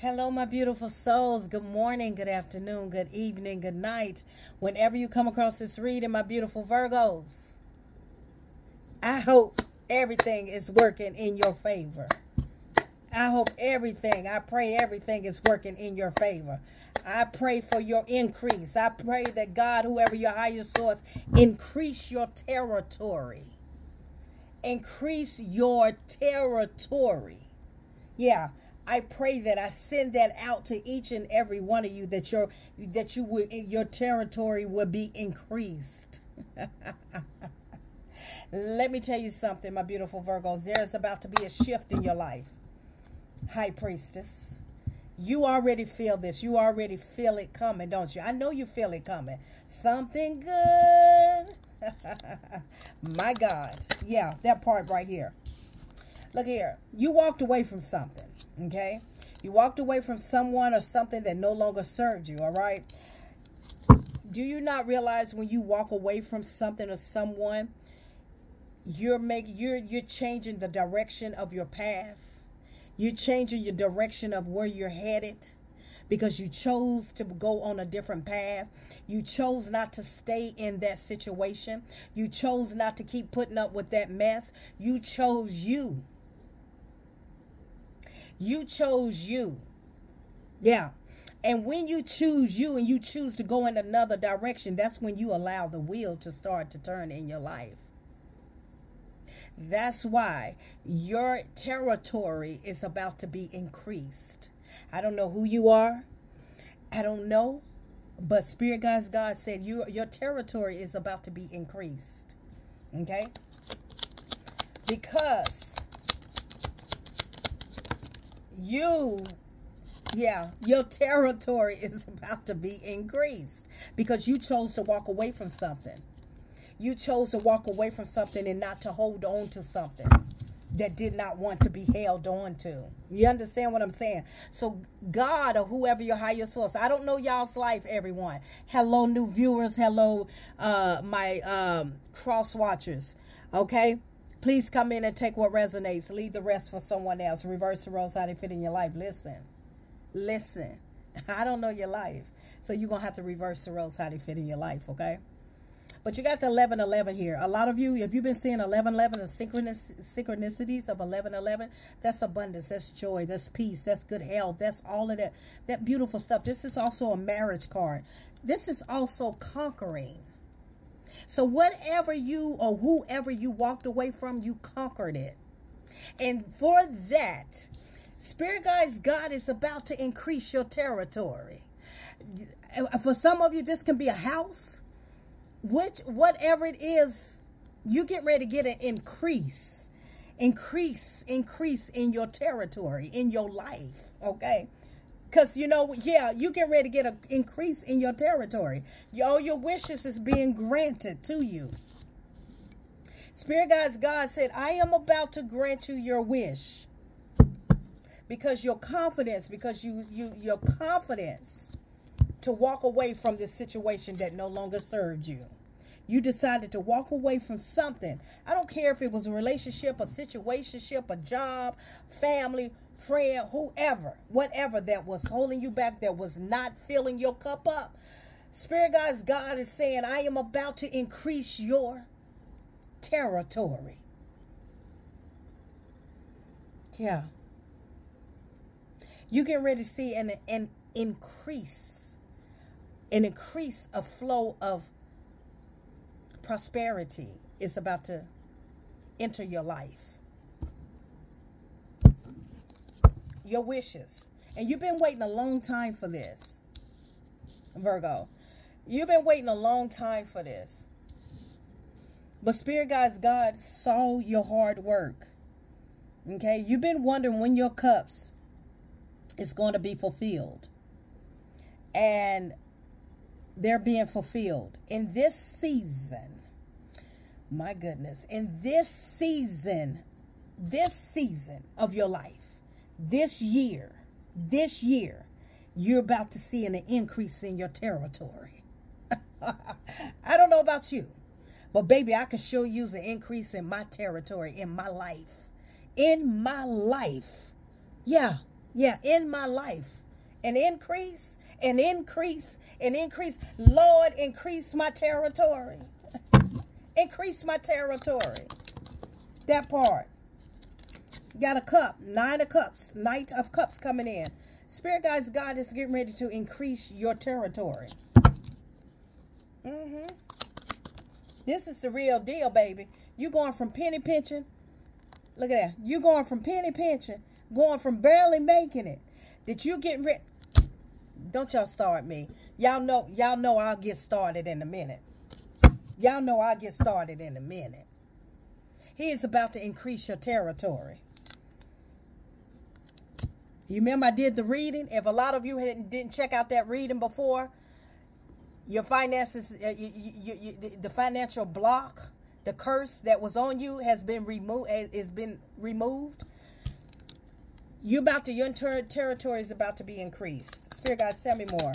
Hello, my beautiful souls. Good morning, good afternoon, good evening, good night. Whenever you come across this reading, my beautiful Virgos, I hope everything is working in your favor. I hope everything, I pray everything is working in your favor. I pray for your increase. I pray that God, whoever your higher source, increase your territory. Increase your territory. Yeah, I pray that I send that out to each and every one of you that your that you would your territory will be increased. Let me tell you something, my beautiful Virgos. There is about to be a shift in your life. High priestess. You already feel this. You already feel it coming, don't you? I know you feel it coming. Something good. my God. Yeah, that part right here. Look here. You walked away from something. Okay? You walked away from someone or something that no longer served you, all right? Do you not realize when you walk away from something or someone, you're making you're you're changing the direction of your path. You're changing your direction of where you're headed because you chose to go on a different path. You chose not to stay in that situation. You chose not to keep putting up with that mess. You chose you. You chose you. Yeah. And when you choose you and you choose to go in another direction, that's when you allow the wheel to start to turn in your life. That's why your territory is about to be increased. I don't know who you are. I don't know. But Spirit Guides God said you, your territory is about to be increased. Okay? Because you yeah, your territory is about to be increased because you chose to walk away from something. You chose to walk away from something and not to hold on to something that did not want to be held on to. You understand what I'm saying? So God or whoever your higher source, I don't know y'all's life, everyone. Hello, new viewers. Hello, uh, my um, cross watchers. Okay? Please come in and take what resonates. Leave the rest for someone else. Reverse the roles, how they fit in your life. Listen. Listen. I don't know your life. So you're going to have to reverse the roles, how they fit in your life, okay? But you got the 1111 here. A lot of you, if you've been seeing 1111, the synchronous, synchronicities of 1111, that's abundance, that's joy, that's peace, that's good health, that's all of that, that beautiful stuff. This is also a marriage card. This is also conquering. So whatever you or whoever you walked away from, you conquered it. And for that, Spirit Guys, God is about to increase your territory. For some of you, this can be a house. Which, whatever it is, you get ready to get an increase. Increase, increase in your territory, in your life. Okay. Because, you know, yeah, you get ready to get an increase in your territory. All your wishes is being granted to you. Spirit guides, God said, I am about to grant you your wish. Because your confidence, because you, you your confidence to walk away from this situation that no longer served you. You decided to walk away from something. I don't care if it was a relationship, a situationship, a job, family, friend, whoever, whatever that was holding you back, that was not filling your cup up. Spirit God's God is saying, I am about to increase your territory. Yeah. You get ready to see an, an increase, an increase of flow of prosperity is about to enter your life. your wishes. And you've been waiting a long time for this, Virgo. You've been waiting a long time for this. But Spirit Guides, God saw your hard work. Okay? You've been wondering when your cups is going to be fulfilled. And they're being fulfilled. In this season, my goodness, in this season, this season of your life, this year, this year, you're about to see an increase in your territory. I don't know about you, but baby, I can show you an increase in my territory, in my life. In my life. Yeah, Yeah, in my life. An increase, an increase, an increase. Lord, increase my territory. Increase my territory. That part. Got a cup, nine of cups, knight of cups coming in. Spirit guides, God is getting ready to increase your territory. Mm-hmm. This is the real deal, baby. You going from penny pinching. Look at that. You going from penny pinching, going from barely making it. That you getting ready. Don't y'all start me. Y'all know, y'all know I'll get started in a minute. Y'all know I'll get started in a minute. He is about to increase your territory. You remember I did the reading? If a lot of you didn't check out that reading before, your finances, uh, you, you, you, the financial block, the curse that was on you has been removed. Has been removed. You about to your ter territory is about to be increased. Spirit guys, tell me more.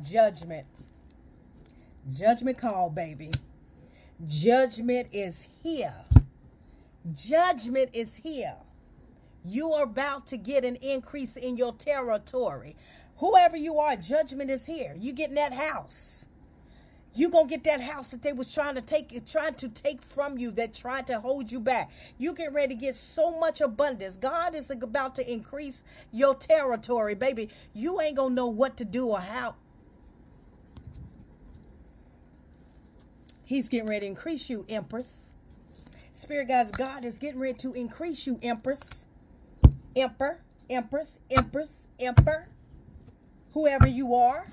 Judgment. Judgment call, baby. Judgment is here. Judgment is here. You are about to get an increase in your territory. Whoever you are, judgment is here. You getting that house. You gonna get that house that they was trying to take, trying to take from you, that tried to hold you back. You get ready to get so much abundance. God is about to increase your territory, baby. You ain't gonna know what to do or how. He's getting ready to increase you, Empress. Spirit guys, God is getting ready to increase you, Empress. Emperor, Empress, Empress, Emperor, whoever you are.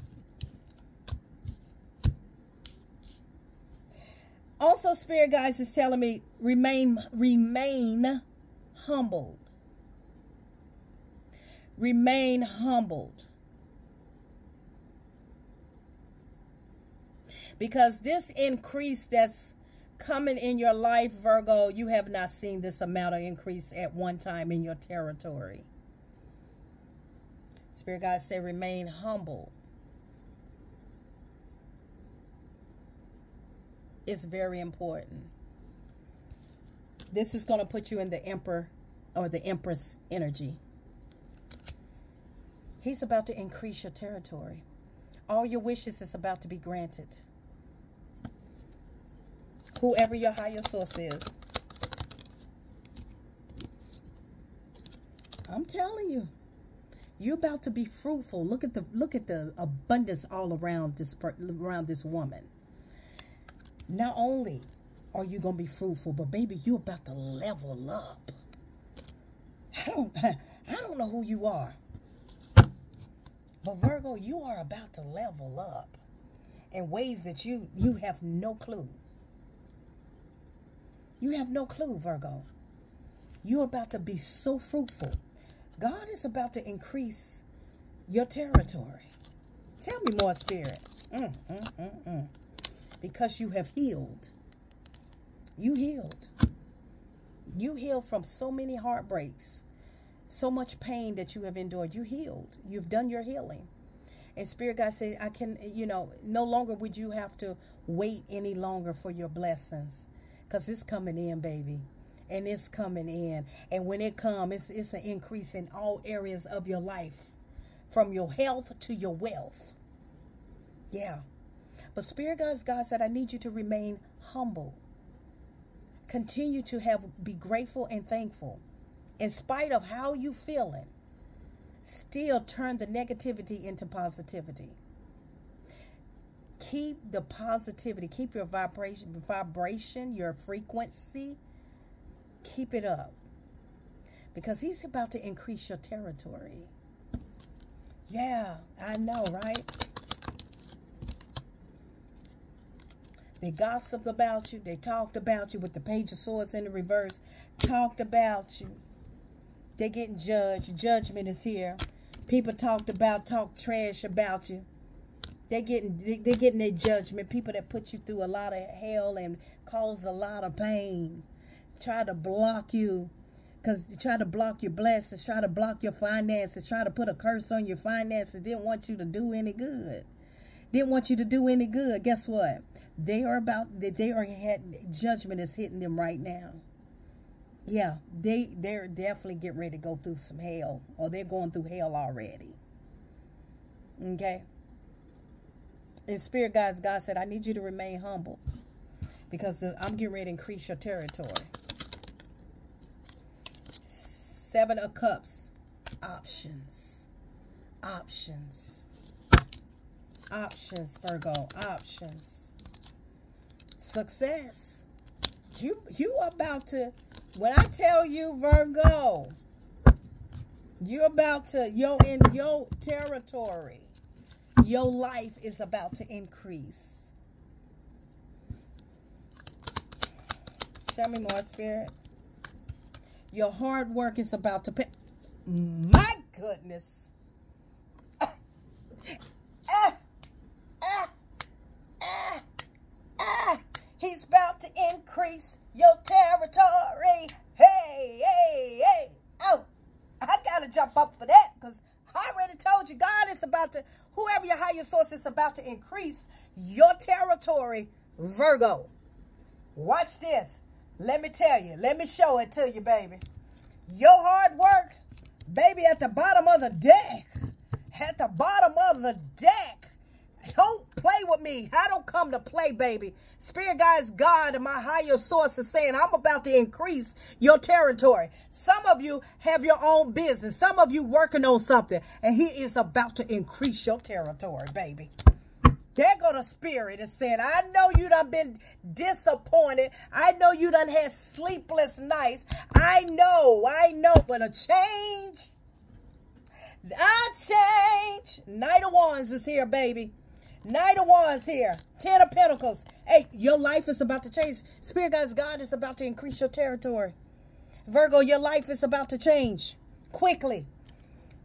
Also, Spirit guys is telling me remain remain humbled. Remain humbled. Because this increase that's coming in your life, Virgo, you have not seen this amount of increase at one time in your territory. Spirit God say remain humble. It's very important. This is going to put you in the emperor or the empress energy. He's about to increase your territory. All your wishes is about to be granted whoever your higher source is. I'm telling you, you're about to be fruitful. Look at the look at the abundance all around this around this woman. Not only are you gonna be fruitful, but baby, you're about to level up. I don't I don't know who you are. But Virgo, you are about to level up in ways that you you have no clue. You have no clue, Virgo. You're about to be so fruitful. God is about to increase your territory. Tell me more, Spirit. Mm, mm, mm, mm. because you have healed. You healed. You healed from so many heartbreaks, so much pain that you have endured. You healed. You've done your healing. And Spirit God said, I can, you know, no longer would you have to wait any longer for your blessings because it's coming in, baby. And it's coming in. And when it comes, it's, it's an increase in all areas of your life. From your health to your wealth. Yeah. But Spirit God's God said, I need you to remain humble. Continue to have be grateful and thankful. In spite of how you feeling, still turn the negativity into positivity keep the positivity, keep your vibration, vibration, your frequency, keep it up. Because he's about to increase your territory. Yeah, I know, right? They gossiped about you. They talked about you with the page of swords in the reverse. Talked about you. They're getting judged. Judgment is here. People talked about, talk trash about you. They're getting they're getting their judgment. People that put you through a lot of hell and cause a lot of pain, try to block you, cause they try to block your blessings, try to block your finances, try to put a curse on your finances. Didn't want you to do any good. Didn't want you to do any good. Guess what? They are about that they are had judgment is hitting them right now. yeah, they they're definitely getting ready to go through some hell, or they're going through hell already. Okay. And spirit guys, God said, I need you to remain humble because I'm getting ready to increase your territory. Seven of Cups, options, options, options, Virgo, options, success. You you about to when I tell you Virgo, you're about to, you're in your territory. Your life is about to increase. Tell me more, Spirit. Your hard work is about to pay. My goodness. Ah, ah, ah, He's about to increase your territory. Hey, hey, hey. Oh, I got to jump up for that because I already told you God is about to, whoever your higher source is about to increase your territory, Virgo. Watch this. Let me tell you. Let me show it to you, baby. Your hard work, baby, at the bottom of the deck. At the bottom of the deck don't play with me. I don't come to play, baby. Spirit guys, God and my higher source is saying, I'm about to increase your territory. Some of you have your own business. Some of you working on something. And he is about to increase your territory, baby. There go the spirit and said, I know you done been disappointed. I know you done had sleepless nights. I know, I know, but a change, a change. Knight of Wands is here, baby. Knight of Wands here. Ten of Pentacles. Hey, your life is about to change. Spirit guys, God is about to increase your territory. Virgo, your life is about to change quickly.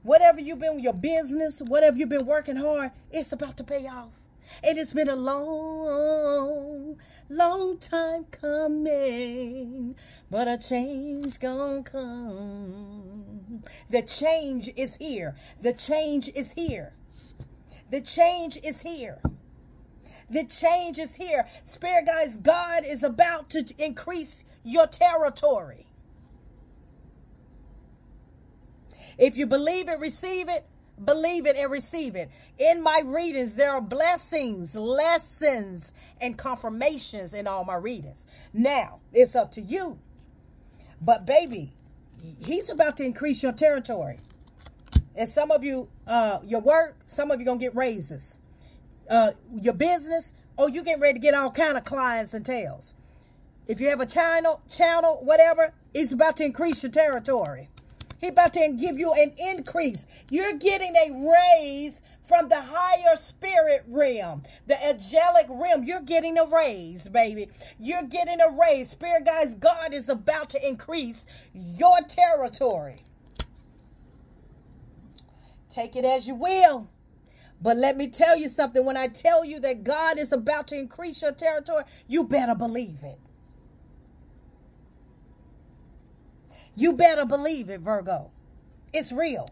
Whatever you've been, with your business, whatever you've been working hard, it's about to pay off. And it's been a long, long time coming, but a change gonna come. The change is here. The change is here. The change is here. The change is here. Spirit guys, God is about to increase your territory. If you believe it, receive it. Believe it and receive it. In my readings, there are blessings, lessons, and confirmations in all my readings. Now, it's up to you. But baby, he's about to increase your territory. And some of you, uh, your work, some of you going to get raises. Uh, your business, oh, you getting ready to get all kind of clients and tails. If you have a channel, channel, whatever, it's about to increase your territory. He about to give you an increase. You're getting a raise from the higher spirit realm, the angelic realm. You're getting a raise, baby. You're getting a raise. Spirit guys, God is about to increase your territory. Take it as you will. But let me tell you something. When I tell you that God is about to increase your territory, you better believe it. You better believe it, Virgo. It's real.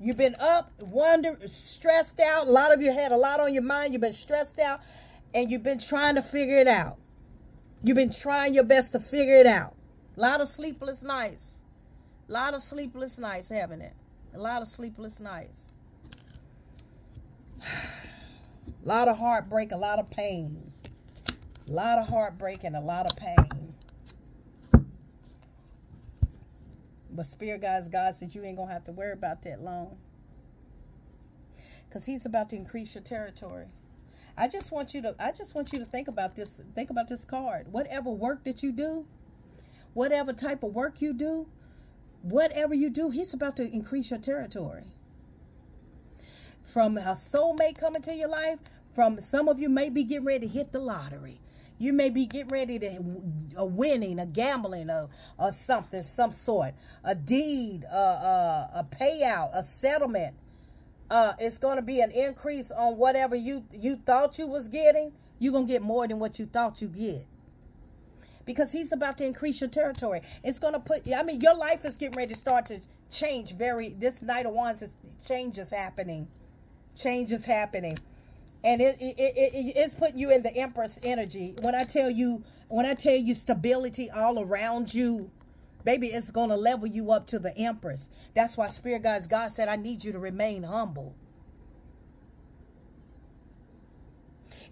You've been up, wonder, stressed out. A lot of you had a lot on your mind. You've been stressed out and you've been trying to figure it out. You've been trying your best to figure it out. A lot of sleepless nights. A lot of sleepless nights, haven't it? A lot of sleepless nights. A lot of heartbreak, a lot of pain. A lot of heartbreak and a lot of pain. But Spirit guys, God says you ain't going to have to worry about that long. Because he's about to increase your territory. I just want you to I just want you to think about this think about this card. Whatever work that you do, whatever type of work you do, whatever you do, he's about to increase your territory. From a soulmate coming to your life, from some of you may be getting ready to hit the lottery. You may be getting ready to a winning, a gambling, or, or something, some sort, a deed, a, a, a payout, a settlement. Uh, it's going to be an increase on whatever you you thought you was getting. You're going to get more than what you thought you get because he's about to increase your territory. It's going to put, I mean, your life is getting ready to start to change very, this Knight of Wands, is, change is happening. Change is happening. and it, it, it, it's putting you in the empress energy when i tell you when i tell you stability all around you baby it's gonna level you up to the empress that's why spirit guides god said i need you to remain humble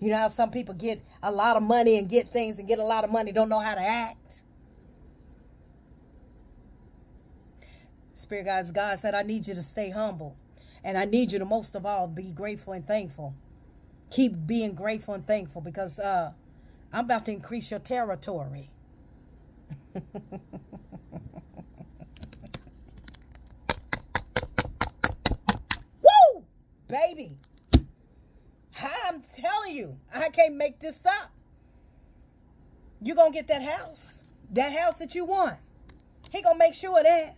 you know how some people get a lot of money and get things and get a lot of money don't know how to act spirit guides god said i need you to stay humble and i need you to most of all be grateful and thankful keep being grateful and thankful because uh, I'm about to increase your territory. Woo! Baby. I'm telling you, I can't make this up. You're going to get that house. That house that you want. He going to make sure that.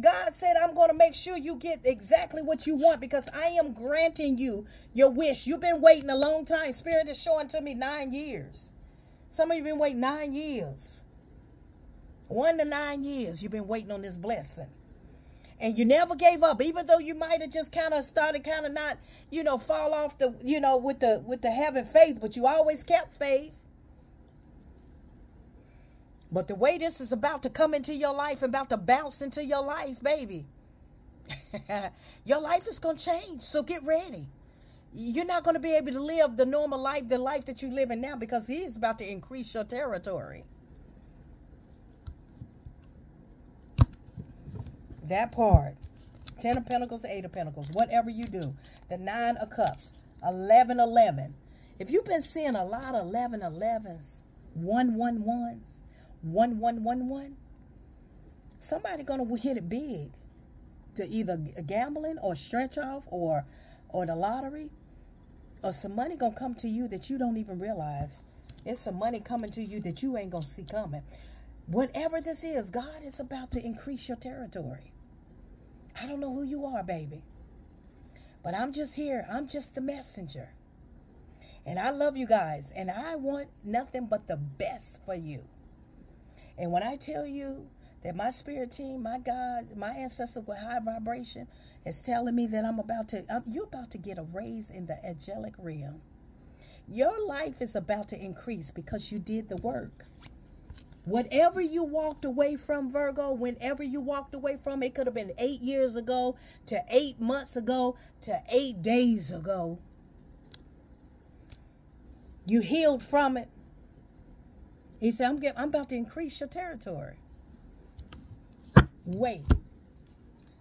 God said, I'm going to make sure you get exactly what you want because I am granting you your wish. You've been waiting a long time. Spirit is showing to me nine years. Some of you been waiting nine years. One to nine years you've been waiting on this blessing. And you never gave up, even though you might have just kind of started kind of not, you know, fall off the, you know, with the with the having faith, but you always kept faith. But the way this is about to come into your life, about to bounce into your life, baby, your life is going to change. So get ready. You're not going to be able to live the normal life, the life that you live in now, because He is about to increase your territory. That part. Ten of Pentacles, Eight of Pentacles, whatever you do. The Nine of Cups, 11, 11. If you've been seeing a lot of 11, 11s, 1, 1, 1s, 1111, somebody going to hit it big to either gambling or stretch off or or the lottery or some money going to come to you that you don't even realize. It's some money coming to you that you ain't going to see coming. Whatever this is, God is about to increase your territory. I don't know who you are, baby. But I'm just here. I'm just the messenger. And I love you guys. And I want nothing but the best for you. And when I tell you that my spirit team, my God, my ancestors with high vibration is telling me that I'm about to, I'm, you're about to get a raise in the angelic realm. Your life is about to increase because you did the work. Whatever you walked away from, Virgo, whenever you walked away from, it could have been eight years ago, to eight months ago, to eight days ago. You healed from it. He said, I'm, I'm about to increase your territory. Wait.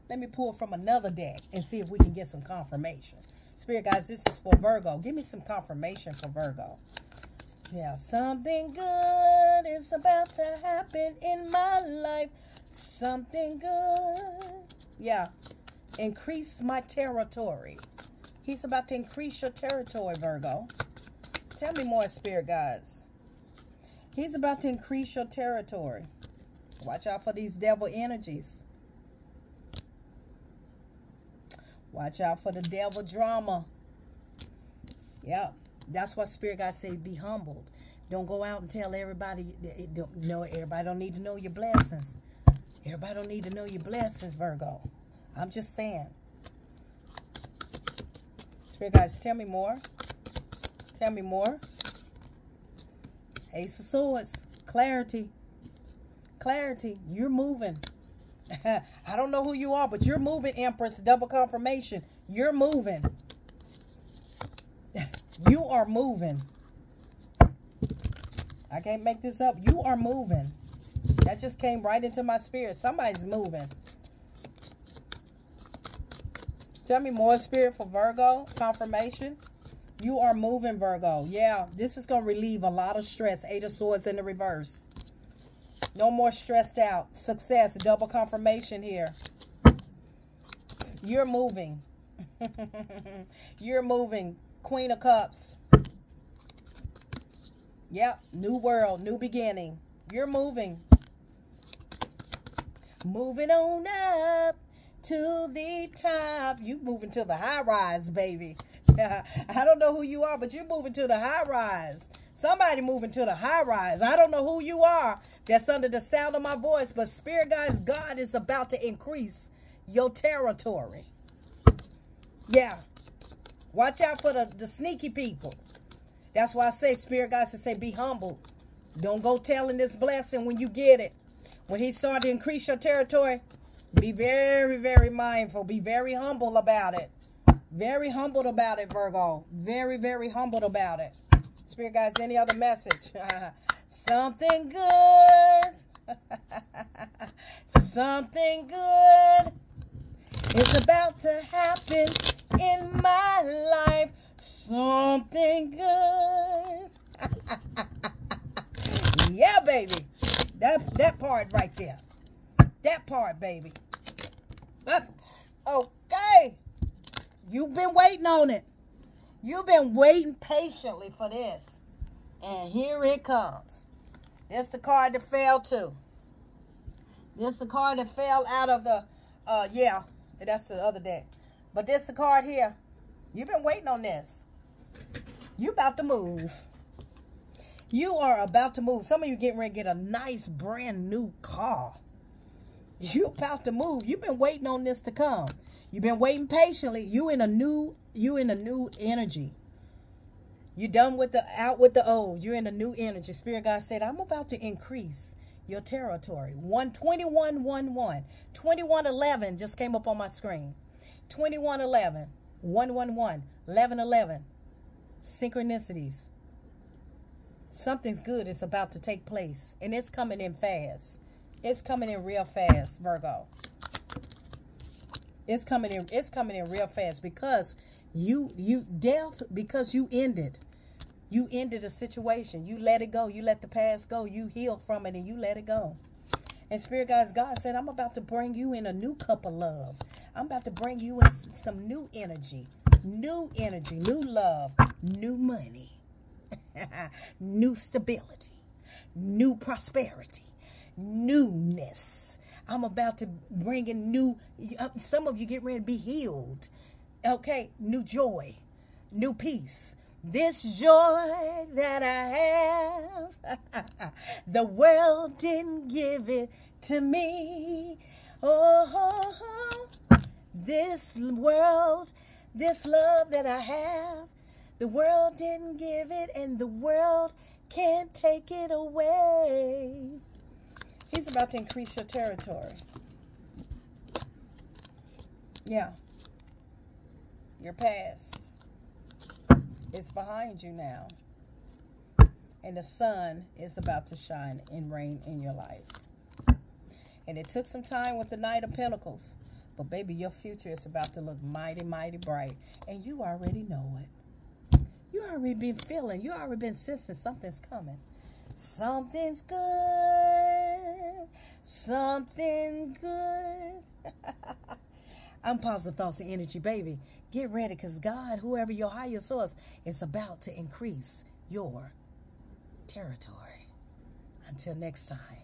Let me pull from another deck and see if we can get some confirmation. Spirit guys, this is for Virgo. Give me some confirmation for Virgo. Yeah, something good is about to happen in my life. Something good. Yeah, increase my territory. He's about to increase your territory, Virgo. Tell me more, Spirit guys. He's about to increase your territory. Watch out for these devil energies. Watch out for the devil drama. Yep. That's what Spirit God say, be humbled. Don't go out and tell everybody, don't know, everybody don't need to know your blessings. Everybody don't need to know your blessings, Virgo. I'm just saying. Spirit guys, tell me more. Tell me more. Ace of Swords. Clarity. Clarity. You're moving. I don't know who you are, but you're moving, Empress. Double confirmation. You're moving. You are moving. I can't make this up. You are moving. That just came right into my spirit. Somebody's moving. Tell me more, Spirit, for Virgo. Confirmation. You are moving, Virgo. Yeah, this is going to relieve a lot of stress. Eight of Swords in the reverse. No more stressed out. Success, double confirmation here. You're moving. You're moving. Queen of Cups. Yep, new world, new beginning. You're moving. Moving on up to the top. You moving to the high rise, baby. I don't know who you are, but you're moving to the high rise. Somebody moving to the high rise. I don't know who you are that's under the sound of my voice, but Spirit Guys, God is about to increase your territory. Yeah. Watch out for the, the sneaky people. That's why I say, Spirit God says, say, be humble. Don't go telling this blessing when you get it. When he started to increase your territory, be very, very mindful. Be very humble about it. Very humbled about it, Virgo. Very, very humbled about it. Spirit guys, any other message? Something good. Something good is about to happen in my. Something good. yeah, baby. That that part right there. That part, baby. Okay. You've been waiting on it. You've been waiting patiently for this. And here it comes. This the card that fell too. This the card that fell out of the, uh, yeah, that's the other deck. But this the card here. You've been waiting on this. You about to move. You are about to move. Some of you getting ready to get a nice brand new car. You about to move. You've been waiting on this to come. You've been waiting patiently. You in a new, you in a new energy. You done with the out with the old. You're in a new energy. Spirit God said, I'm about to increase your territory. 121 1 1. 2111 just came up on my screen. 2111 111 1111. Synchronicities. Something's good is about to take place. And it's coming in fast. It's coming in real fast, Virgo. It's coming in. It's coming in real fast because you you death because you ended. You ended a situation. You let it go. You let the past go. You heal from it and you let it go. And Spirit Guides, God said, I'm about to bring you in a new cup of love. I'm about to bring you in some new energy, new energy, new love, new money, new stability, new prosperity, newness. I'm about to bring in new, uh, some of you get ready to be healed. Okay, new joy, new peace. This joy that I have, the world didn't give it to me. Oh, this world, this love that I have, the world didn't give it, and the world can't take it away. He's about to increase your territory. Yeah. Your past. is behind you now. And the sun is about to shine and reign in your life. And it took some time with the Knight of Pentacles. But baby, your future is about to look mighty, mighty bright. And you already know it. You already been feeling, you already been sensing something's coming. Something's good. Something good. I'm positive thoughts and energy, baby. Get ready because God, whoever your higher source, is about to increase your territory. Until next time.